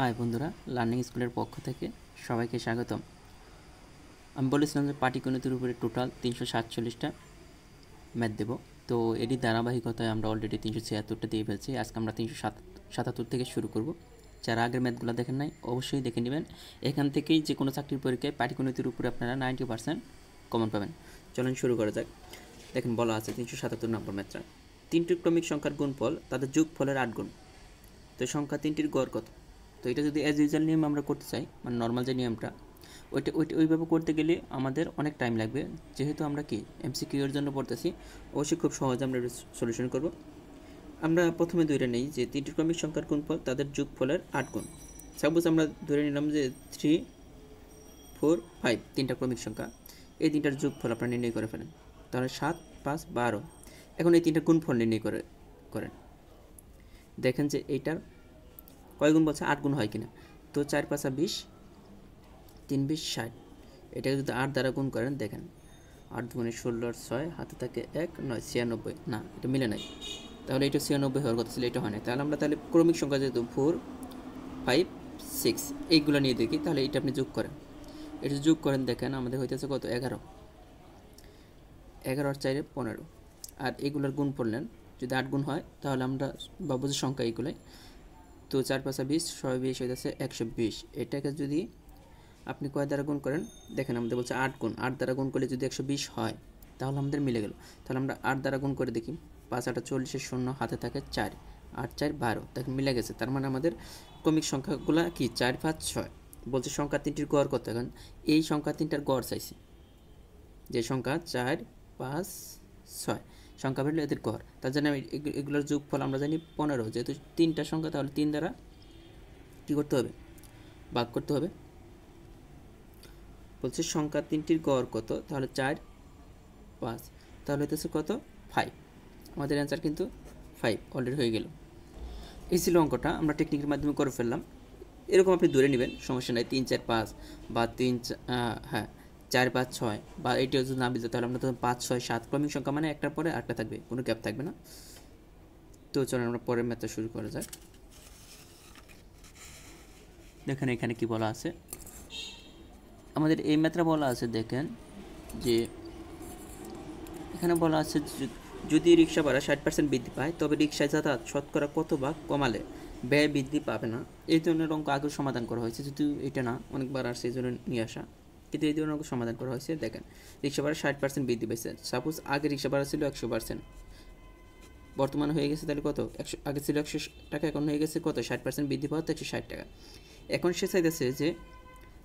High বন্ধুরা learning স্কুলের পক্ষ থেকে সবাইকে স্বাগতম। আমি বলেছিলাম যে পাটিগণিতের উপরে টোটাল তিনশো সাতচল্লিশটা ম্যাথ দেবো। তো এরই ধারাবাহিকতায় আমরা অলরেডি তিনশো ছিয়াত্তরটা দিয়ে ফেলছি। আজকে আমরা তিনশো সাত, সাতাত্তর থেকে শুরু করব। যারা আগের ম্যাথগুলো দেখেন নাই, অবশ্যই দেখে নেবেন। এখান থেকেই যে কোনো চাকরির পরীক্ষায় পাটিগণিতের উপরে আপনারা নাইনটি পার্সেন্ট কমন পাবেন। চলুন শুরু করা যাক। দেখেন বলা আছে তিনশো সাতাত্তর নম্বর ম্যাথটা তিনটি ক্রমিক সংখ্যার গুণফল, তাদের যোগফলের আট গুণ। তো সংখ্যা তিনটির গড় কত? তো এটা যদি অ্যাজ ইউজুয়াল নিয়ম আমরা করতে চাই মানে নর্মাল যে নিয়মটা, ওইটা ওইটা, ওইভাবে করতে গেলে আমাদের অনেক টাইম লাগবে। যেহেতু আমরা কি এমসিকিউ এর জন্য পড়তেছি, অবশ্যই খুব সহজে আমরা সলিউশন করব। আমরা প্রথমে ধরে নেই, যে তিনটি ক্রমিক সংখ্যার গুণফল তাদের যোগফলের আট গুণ। সাপোজ আমরা ধরে নিলাম যে থ্রি ফোর ফাইভ তিনটা ক্রমিক সংখ্যা। এই তিনটার যোগফল আপনারা নির্ণয় করে ফেলেন। তাহলে সাত, পাঁচ, বারো। এখন এই তিনটা গুণফল নির্ণয় করে, করেন। দেখেন যে এইটার কয় গুণ বলছে? আট গুণ হয় কিনা? তো চার পাঁচা বিশ, তিন বিশ ষাট। এটাকে যদি আট দ্বারা গুণ করেন, দেখেন, আট গুণে ষোলো আর ছয়, হাতে থাকে এক, নয়, ছিয়ানব্বই। না, এটা মিলে নাই। তাহলে এটা ছিয়ানব্বই হওয়ার কথা ছিল, এটা হয় না তাহলে আমরা তাহলে ক্রমিক সংখ্যা যেহেতু ফোর ফাইভ সিক্স এইগুলো নিয়ে দেখি, তাহলে এটা আপনি যোগ করেন। এটা যোগ করেন, দেখেন, আমাদের হইতেছে কত? এগারো। এগারো আর চারে পনেরো। আর এগুলোর গুণ পড়লেন, যদি আট গুণ হয়, তাহলে আমরা বাবু সংখ্যা এইগুলোই তো চার পাঁচা বিশ, ছয় বিশ হইতেছে একশো বিশ। এটাকে যদি আপনি কয় দ্বারা গুণ করেন? দেখেন আমাদের বলছে আট গুণ। আট দ্বারা গুণ করলে যদি একশো বিশ হয়, তাহলে আমাদের মিলে গেল। তাহলে আমরা আট দ্বারা গুণ করে দেখি। পাঁচ আটা চল্লিশের শূন্য, হাতে থাকে চার। আট চার বারো দেখেন মিলে গেছে। তার মানে আমাদের ক্রমিক সংখ্যাগুলো কি? চার, পাঁচ, ছয়। বলছে সংখ্যা তিনটির গড় কত এখন? এই সংখ্যা তিনটার গড় চাইছি। যে সংখ্যা চার, পাঁচ, ছয়। সংখ্যা বেরলে এদের গড়। তার জন্য এগুলোর যোগফল আমরা জানি পনেরো। যেহেতু তিনটা সংখ্যা, তাহলে তিন দ্বারা কী করতে হবে? ভাগ করতে হবে। বলছে সংখ্যা তিনটির গড় কত? তাহলে চার, পাঁচ। তাহলে হইতেছে কত? ফাইভ আমাদের অ্যান্সার কিন্তু ফাইভ অলরেডি হয়ে গেল। এই ছিল অঙ্কটা। আমরা টেকনিকের মাধ্যমে করে ফেললাম। এরকম আপনি ধরে নেবেন, সমস্যা নাই। তিন, চার, পাঁচ বা তিন হ্যাঁ। চার পাঁচ ছয় বা এটিও যদি না বুঝতে তাহলে আমরা তখন পাঁচ ছয় সাত ক্রমিক সংখ্যা মানে একটার পরে আটটা থাকবে, কোনো গ্যাপ থাকবে না। তো চলুন আমরা পরের ম্যাথটা শুরু করা যাক। দেখেন এখানে কি বলা আছে? আমাদের এই ম্যাথটা বলা আছে, দেখেন যে এখানে বলা আছে যদি রিক্সা ভাড়া ষাট পার্সেন্ট বৃদ্ধি পায়, তবে রিক্সায় যাতায়াত শতকরা কত ভাগ কমালে ব্যয় বৃদ্ধি পাবে না? এই ধরনের অঙ্ক আগেও সমাধান করা হয়েছে, যদিও এটা না, অনেকবার আর সেই জন্য নিয়ে আসা। কিন্তু এই ধরনের সমাধান করা হয়েছে। দেখেন রিক্সা ভাড়া ষাট পার্সেন্ট বৃদ্ধি পেয়েছে সাপোজ আগে রিক্সা ভাড়া ছিল একশো পার্সেন্ট বর্তমানে হয়ে গেছে তাহলে কত? একশো, আগে ছিল একশো টাকা, এখন হয়ে গেছে কত? ষাট পার্সেন্ট বৃদ্ধি পাওয়া একশো ষাট টাকা। এখন সে চাইতেছে যে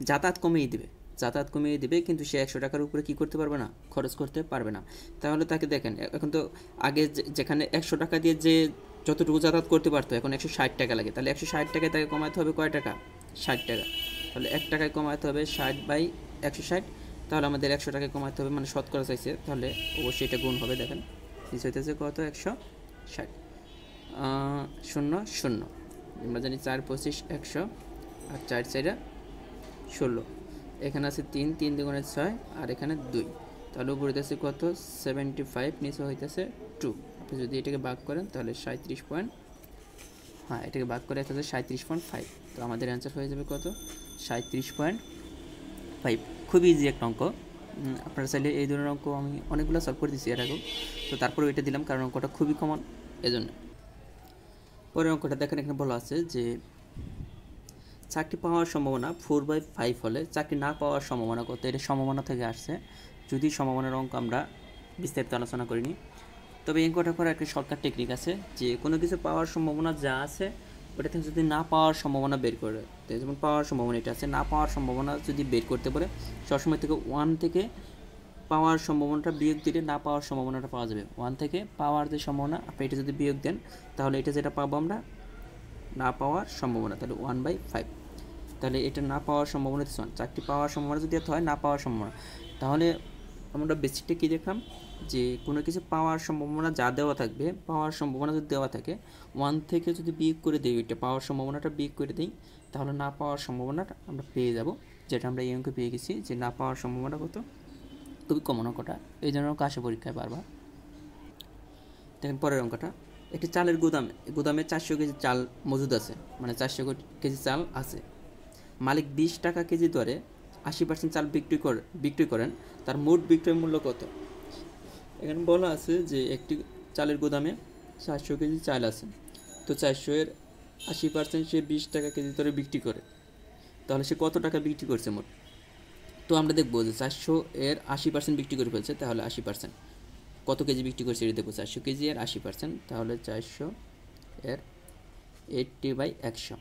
যাতায়াত কমিয়ে দেবে। যাতায়াত কমিয়ে দেবে, কিন্তু সে একশো টাকার উপরে কী করতে পারবে না? খরচ করতে পারবে না। তাহলে তাকে দেখেন, এখন তো আগে যেখানে একশো টাকা দিয়ে যে যতটুকু যাতায়াত করতে পারতো, এখন একশো ষাট টাকা লাগে। তাহলে একশো ষাট টাকায় তাকে কমাতে হবে কয় টাকা? ষাট টাকা। তাহলে এক টাকায় কমাতে হবে ষাট বাই একশো ষাট, তাহলে আমাদের একশো টাকায় কমাতে হবে মানে শতকরা চাইছে, তাহলে অবশ্যই এটা গুণ হবে, দেখেন। নিচে হইতেছে কত? একশো ষাট। শূন্য শূন্য। আমরা জানি চার পঁচিশ, একশো, আর চার চাইরা ষোলো। এখানে আছে তিন তিন দুগুণে ছয়, আর এখানে দুই। তাহলে উপরে হইতেছে কত? সেভেন্টি ফাইভ, নিচে হইতেছে টু। আপনি যদি এটাকে ভাগ করেন, তাহলে সাঁত্রিশ পয়েন্ট হ্যাঁ এটাকে ভাগ করে হচ্ছে সাঁত্রিশ পয়েন্ট ফাইভ। তো আমাদের অ্যান্সার হয়ে যাবে কত? সাঁত্রিশ পয়েন্ট ফাইভ। খুবই ইজি একটা অঙ্ক। আপনারা চাইলে এই ধরনের অঙ্ক আমি অনেকগুলো সলভ করে দিচ্ছি এর আগেও। তো তারপরে এটা দিলাম কারণ অঙ্কটা খুবই কমন এজন্য। পরের অঙ্কটা দেখেন এখানে বলা আছে যে, চাকরি পাওয়ার সম্ভাবনা ফোর বাই ফাইভ হলে চাকরি না পাওয়ার সম্ভাবনা কত? এটা সম্ভাবনা থেকে আসছে। যদি সম্ভাবনার অঙ্ক আমরা বিস্তারিত আলোচনা করিনি। তবে এই অঙ্কটা করার একটা শর্টকাট টেকনিক আছে যে কোনো কিছু পাওয়ার সম্ভাবনা যা আছে ওটা থেকে যদি না পাওয়ার সম্ভাবনা বের করে যেমন পাওয়ার সম্ভাবনা, এটা আছে না পাওয়ার সম্ভাবনা যদি বের করতে পারে, সবসময় থেকে ওয়ান থেকে পাওয়ার সম্ভাবনাটা বিয়োগ দিলে না পাওয়ার সম্ভাবনাটা পাওয়া যাবে। ওয়ান থেকে পাওয়ার যে সম্ভাবনা, আপনি এটা যদি বিয়োগ দেন, তাহলে এটা যেটা পাবো আমরা? না পাওয়ার সম্ভাবনা, তাহলে ওয়ান বাই ফাইভ তাহলে এটা না পাওয়ার সম্ভাবনা চারটি পাওয়ার সম্ভাবনা যদি হয়, না পাওয়ার সম্ভাবনা। তাহলে আমরা বেসিকটা কী দেখলাম যে কোনো কিছু পাওয়ার সম্ভাবনা যা দেওয়া থাকবে, পাওয়ার সম্ভাবনা যদি দেওয়া থাকে ওয়ান থেকে যদি বিয়োগ করে দিই, ওইটা পাওয়ার সম্ভাবনাটা বিয়োগ করে দিই, তাহলে না পাওয়ার সম্ভাবনাটা আমরা পেয়ে যাব। যেটা আমরা এই অঙ্কে পেয়ে গেছি, যে না পাওয়ার সম্ভাবনা কত? খুবই কমন অঙ্কটা। এই জন্য আসে পরীক্ষায় বারবার। দেখেন পরের অঙ্কটা। একটি চালের গুদামে গুদামে চারশো কেজি চাল মজুদ আছে। মানে চারশো কেজি চাল আছে। মালিক বিশ টাকা কেজি দরে আশি পার্সেন্ট চাল বিক্রি করে, বিক্রি করেন, তার মোট বিক্রয় মূল্য কত? এখানে বলা আছে যে একটি চালের গুদামে চারশো কেজি চাল আছে। তো চারশো এর আশি পার্সেন্ট সে বিশ টাকা কেজি দরে বিক্রি করে। তাহলে সে কত টাকা বিক্রি করছে মোট? তো আমরা দেখব যে চারশো এর আশি পার্সেন্ট বিক্রি করে ফেলছে, তাহলে আশি পার্সেন্ট কত কেজি বিক্রি করছে এটা দেখব, চারশো কেজি এর আশি পার্সেন্ট তাহলে চারশো এর এইটটি বাই একশো।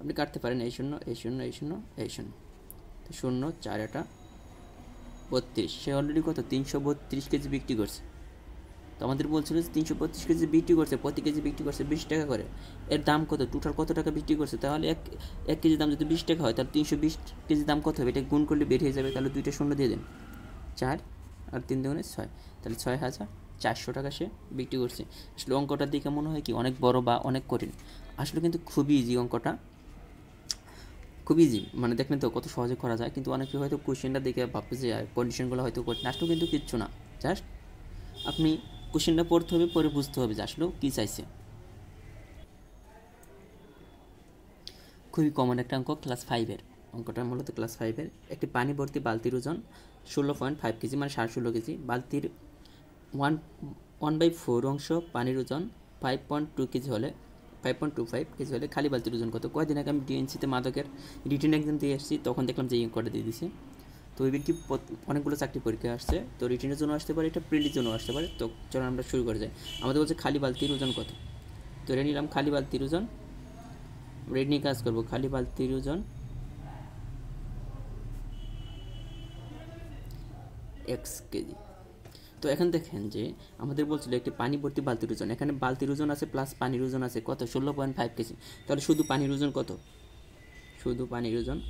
আপনি কাটতে পারেন, এই শূন্য এই শূন্য এই শূন্য এই শূন্য। শূন্য, চার এটা বত্রিশ। সে অলরেডি কত? তিনশো বত্রিশ কেজি বিক্রি করছে। তো আমাদের বলছিল যে তিনশো বত্রিশ কেজি বিক্রি করছে, প্রতি কেজি বিক্রি করছে বিশ টাকা করে। এর দাম কত? টোটাল কত টাকা বিক্রি করছে? তাহলে এক এক কেজি দাম যদি বিশ টাকা হয়, তাহলে তিনশো বিশ কেজি দাম কত হবে? এটা গুণ করলে বের হয়ে যাবে, তাহলে দুইটা শূন্য দিয়ে দেন। চার আর তিন দুগুণে ছয়। তাহলে ছয় হাজার চারশো টাকা সে বিক্রি করছে। আসলে অঙ্কটার দিকে মনে হয় কি, অনেক বড় বা অনেক কঠিন। আসলে কিন্তু খুবই ইজি অঙ্কটা। খুব ইজি মানে দেখলেন তো কত সহজে করা যায়, কিন্তু অনেকে হয়তো কোশ্চেনটা দেখে ভাববে যে কন্ডিশনগুলো হয়তো কঠিন। আসলেও কিন্তু কিচ্ছু না। জাস্ট আপনি কোশ্চেনটা পড়তে হবে, পরে বুঝতে হবে যে আসলেও কী চাইছে। খুবই কমন একটা অঙ্ক ক্লাস ফাইভের অঙ্কটা মূলত ক্লাস ফাইভের একটি পানি ভর্তি বালতির ওজন ষোলো পয়েন্ট ফাইভ কেজি মানে সাড়ে ষোলো কেজি। বালতির ওয়ান ওয়ান বাই ফোর অংশ পানির ওজন ফাইভ পয়েন্ট টু কেজি হলে five point two five KG খালি বালতির ওজন কত? কয়দিন আগে আমি ডিএনসিতে মাদকের রিটার্ন এক্সাম দিয়ে এসেছি তখন দেখলাম যে এই অঙ্কটা দিয়ে দিছি। তো ওই ব্যক্তি অনেকগুলো চাকরি পরীক্ষা আসছে, তো রিটার্নের জন্য আসতে পারে, এটা প্রিলির জন্য আসতে পারে। তো চলো আমরা শুরু করে যাই আমাদের বলছে খালি বালতির ওজন কত? তো এটা নিলাম খালি বালতির ওজন। রেড নিয়ে কাজ করব, খালি বালতির ওজন। X KG. তো এখন দেখেন যে আমাদের বলছিল একটি পানি ভর্তি বালতির ওজন। এখানে বালতির ওজন আছে প্লাস পানির ওজন আছে কত? ষোলো পয়েন্ট ফাইভ কেজি। তাহলে শুধু পানির ওজন কত? শুধু পানির ওজন।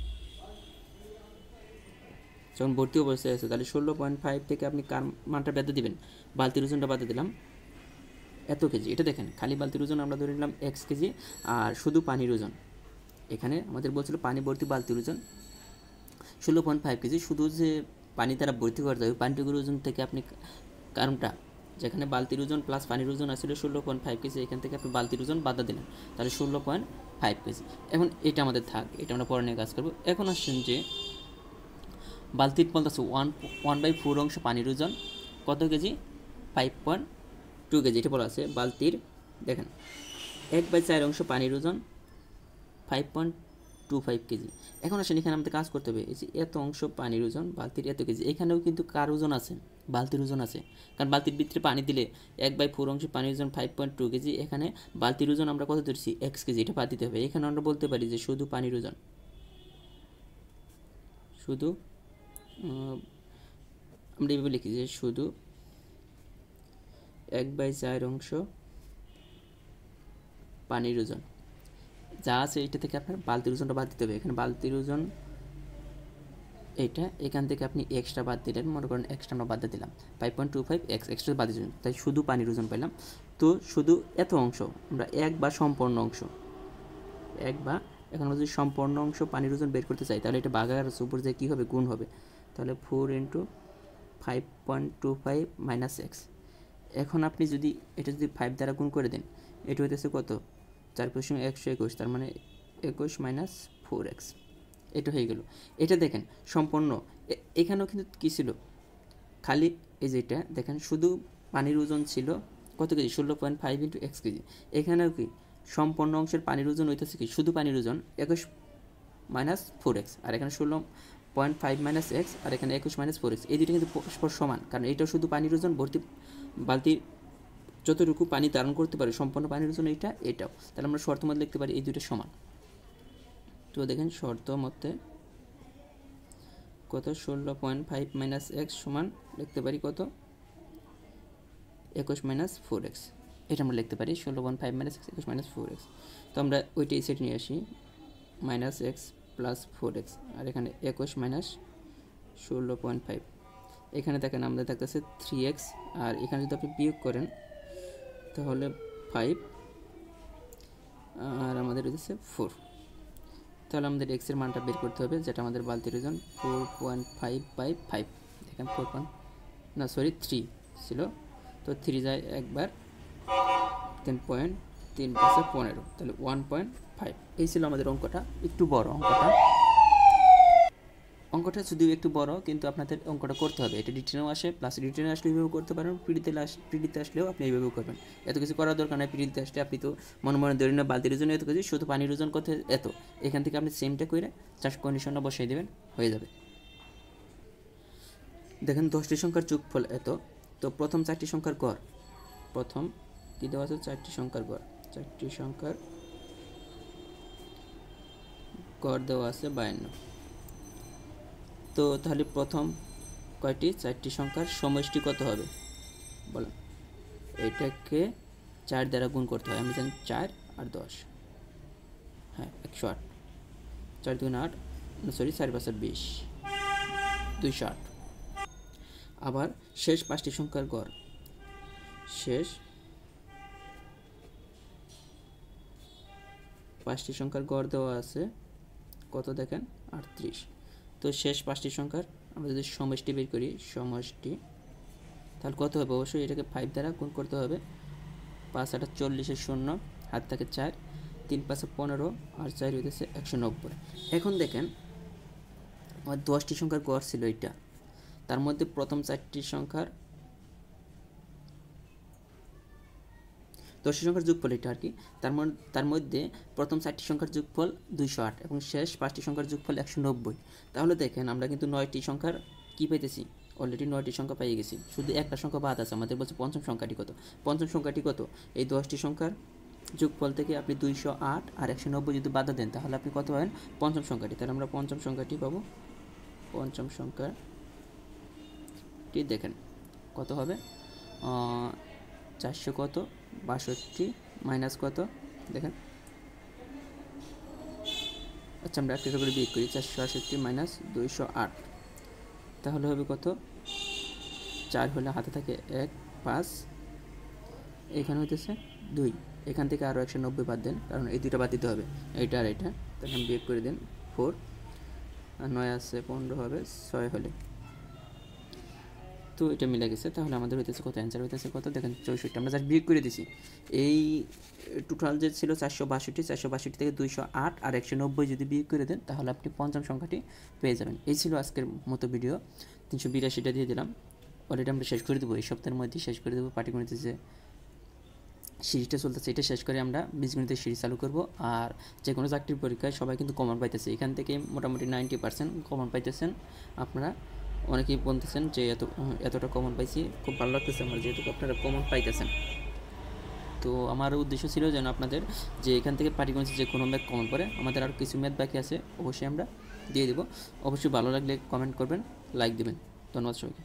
যখন ভর্তি অবস্থায় আছে, তাহলে ষোলো পয়েন্ট ফাইভ থেকে আপনি কার মানটা বেঁধে দিবেন? বালতির ওজনটা বাদে দিলাম এত কেজি। এটা দেখেন, খালি বালতির ওজন আমরা ধরে নিলাম এক্স কেজি, আর শুধু পানির ওজন। এখানে আমাদের বলছিল পানি ভর্তি বালতির ওজন। ষোলো পয়েন্ট ফাইভ কেজি, শুধু যে পানি তারা ভর্তি করতে হবে পানিটুকুর ওজন থেকে আপনি কারণটা? যেখানে বালতির ওজন প্লাস পানির ওজন আসলে ষোলো পয়েন্ট ফাইভ কেজি, এখান থেকে আপনি বালতির ওজন বাধা দিলেন। তাহলে ষোলো পয়েন্ট ফাইভ কেজি। এখন এটা আমাদের থাক, এটা আমরা পরে নিয়ে কাজ করব। এখন আসছেন যে বালতির বলতেছে ওয়ান ওয়ান বাই ফোর অংশ পানির ওজন, কত KG? Five point two KG, এটা বলা আছে বালতির। দেখেন, এক বাই চার অংশ পানির ওজন five point two five KG. এখন আসেন, এখানে আমাদের কাজ করতে হবে, এই যে এত অংশ পানির ওজন, বালতির এত কেজি। এখানেও কিন্তু কার ওজন আছে? বালতির ওজন আছে। কারণ বালতির ভিতরে পানি দিলে এক বাই ফোর অংশ পানির ওজন ফাইভ পয়েন্ট টু কেজি। এখানে বালতির ওজন আমরা কত ধরছি? এক্স কেজি, এটা বাদ দিতে হবে। এখানে আমরা বলতে পারি যে শুধু পানির ওজন। শুধু আমরা এইভাবে লিখি যে শুধু এক বাই চার অংশ পানির ওজন। যা আছে এটা থেকে আপনার বালতির ওজনটা বাদ দিতে হবে। এখানে বালতির ওজন এইটা, এখান থেকে আপনি এক্সট্রা বাদ দিলেন, মনে করেন এক্সট্রা আমরা বাদ দিলাম। Five point two five X extra বাদ দিয়েছেন তাই শুধু পানির ওজন পেলাম। তো শুধু এত অংশ, আমরা এক বা সম্পূর্ণ অংশ, এক বা, এখন আমরা যদি সম্পূর্ণ অংশ পানির ওজন বের করতে চাই, তাহলে এটা বাগার উপর যে কী হবে? গুণ হবে। তাহলে four into five point two five minus X এখন আপনি যদি, এটা যদি ফাইভ দ্বারা গুণ করে দেন, এটা হইতেছে কত? চার পয়েন্ট একশো একুশ, তার মানে একুশ মাইনাস ফোর এক্স। এটা হয়ে গেল। এটা দেখেন, সম্পূর্ণ। এখানেও কিন্তু কী ছিল? খালি এই যেটা, দেখেন, শুধু পানির ওজন ছিল কত কেজি? ষোলো point five into X KG. এখানেও কি? সম্পূর্ণ অংশের পানির ওজন হইতেছে কি? শুধু পানির ওজন, একুশ মাইনাস ফোর এক্স। আর এখানে ষোলো পয়েন্ট ফাইভ মাইনাস এক্স, আর এখানে একুশ মাইনাস ফোর এক্স। এই দুটো কিন্তু পরস্পর সমান, কারণ এইটাও শুধু পানির ওজন, ভর্তি বালতির যতটুকু পানি ধারণ করতে পারে সম্পূর্ণ পানির ওজন এটা, এটাও। তাহলে আমরা শর্ত মধ্যে লিখতে পারি এই দুটো সমান। তো দেখেন শর্ত মতে কত? ষোলো পয়েন্ট ফাইভ মাইনাস এক্স সমান লিখতে পারি কত? একুশ মাইনাস ফোর এক্স এটা আমরা লিখতে পারি ষোলো পয়েন্ট ফাইভ মাইনাস এক্স একুশ মাইনাস ফোর এক্স তো আমরা ওইটাই সেট নিয়ে আসি minus X plus four X আর এখানে একুশ মাইনাস ষোলো পয়েন্ট ফাইভ। এখানে দেখেন আমাদের থাকতেছে থ্রি এক্স আর এখানে যদি আপনি বিয়োগ করেন তাহলে ফাইভ আর আমাদের হচ্ছে ফোর তাহলে আমাদের এক্সের মানটা বের করতে হবে, যেটা আমাদের বালতির ওজন four point five by five দেখেন ফোর পয়েন্ট না সরি থ্রি ছিল। তো থ্রি যায় একবার তিন পয়েন্ট তিন পাঁচে পনেরো, তাহলে ওয়ান পয়েন্ট ফাইভ এই ছিল আমাদের অঙ্কটা, একটু বড় অঙ্কটা। অঙ্কটা যদিও একটু বড়, কিন্তু আপনাদের অঙ্কটা করতে হবে। এটা রিটেনেও আসে প্লাস রিটেনে আসলে এইভাবে করতে পারেন, পিডিতে পিডিতে আসলেও আপনি এইভাবে করবেন। এত কিছু করার দরকার নেই, পিডিতে আসলে আপনি তো মনে মনে ধরে না বালতির ওজন এত কিছু, শুধু পানির ওজন করতে এত। এখান থেকে আপনি সেমটা করে চাষ কন্ডিশনটা বসাই দেবেন, হয়ে যাবে। দেখেন দশটি সংখ্যার যোগফল এত। তো প্রথম চারটি সংখ্যার গড়। প্রথম কী দেওয়া আছে? চারটি সংখ্যার গড়। চারটি সংখ্যার গড় দেওয়া আছে বায়ান্ন। তো তাহলে প্রথম কয়টি? চারটি সংখ্যার সমষ্টি কত হবে? বলেন এটাকে চার দ্বারা গুণ করতে হয়। আমি জানি চার আর দশ। হ্যাঁ একশো আট। চার দুগুণ আট সরি, চার পাঁচ বিশ। দুইশো আট। আবার শেষ পাঁচটি সংখ্যার গড়। শেষ পাঁচটি সংখ্যার গড় দেওয়া আছে কত দেখেন? আটত্রিশ। তো শেষ পাঁচটি সংখ্যার আমরা যদি সমষ্টি বের করি সমষ্টি তাহলে কত হবে? অবশ্যই এটাকে ফাইভ দ্বারা গুণ করতে হবে। পাঁচ আটা চল্লিশের শূন্য, হাত থাকে চার, তিন পাঁচে পনেরো, আর চার হইতেছে একশো নব্বই। এখন দেখেন, আমার দশটি সংখ্যার গড় ছিল এটা তার মধ্যে প্রথম চারটি সংখ্যার দশটি সংখ্যার যোগফল এটা আর কি তার তার মধ্যে প্রথম চারটি সংখ্যার যোগফল দুইশো আট এবং শেষ পাঁচটি সংখ্যার যোগফল একশো নব্বই। তাহলে দেখেন আমরা কিন্তু নয়টি সংখ্যার কী পাইতেছি? অলরেডি নয়টি সংখ্যা পেয়ে গেছি। শুধু একটা সংখ্যা বাদ আছে, আমাদের বলছে পঞ্চম সংখ্যাটি কত? পঞ্চম সংখ্যাটি কত? এই দশটি সংখ্যার যোগফল থেকে আপনি দুইশো আট আর একশো নব্বই যদি বাধা দেন, তাহলে আপনি কত পাবেন? পঞ্চম সংখ্যাটি। তাহলে আমরা পঞ্চম সংখ্যাটি পাবো। পঞ্চম সংখ্যাটি দেখেন কত হবে? চারশো কত? বাষট্টি মাইনাস কত? দেখেন। আচ্ছা আমরা একটা করে বিয়োগ করি, চারশো আষট্টি মাইনাস দুইশো আট। তাহলে হবে কত? চার হলে হাতে থাকে এক, পাঁচ। এখানে হইতেছে দুই। এখান থেকে আরও একশো নব্বই বাদ দেন, কারণ এই দুইটা বাদ দিতে হবে। এইটা আর এটা। আমি বিয়োগ করে দিন, ফোর। আর নয় আছে, পনেরো হবে, ছয় হলে। তো এটা মিলে গেছে, তাহলে আমাদের হইতেছে কত? অ্যান্সার হইতেছে কত? দেখেন চৌষট্টি। আমরা জাস্ট বিয়োগ করে দিছি। এই টোটাল যে ছিল চারশো বাষট্টি চারশো বাষট্টি থেকে দুইশো আট আর একশো নব্বই যদি বিয়োগ করে দেন, তাহলে আপনি পঞ্চম সংখ্যাটি পেয়ে যাবেন। এই ছিল আজকের মতো ভিডিও তিনশো বিরাশিটা দিয়ে দিলাম। অলরেডি আমরা শেষ করে দেবো। এই সপ্তাহের মধ্যে শেষ করে দেবো। পাটিগণিতে যে সিরিজটা চলতেছে, এটা শেষ করে আমরা বীজগণিতের সিরিজ চালু করব। আর যে কোনো চাকরির পরীক্ষায় সবাই কিন্তু কমন পাইতেছে। এখান থেকে মোটামুটি নাইনটি পার্সেন্ট কমন পাইতেছেন আপনারা। অনেকেই বলতেছেন যে এত, এতটা কমন পাইছি। খুব ভালো লাগতেছে আমার, যেহেতু আপনারা কমন পাইতেছেন। তো আমার উদ্দেশ্য ছিল যেন আপনাদের যে এখান থেকে পাটিগণিত যে কোনো ম্যাথ কমন পড়ে, আমাদের আর কিছু ম্যাথ বাকি আছে, অবশ্যই আমরা দিয়ে দেবো। অবশ্যই ভালো লাগলে কমেন্ট করবেন লাইক দেবেন। ধন্যবাদ সবাইকে।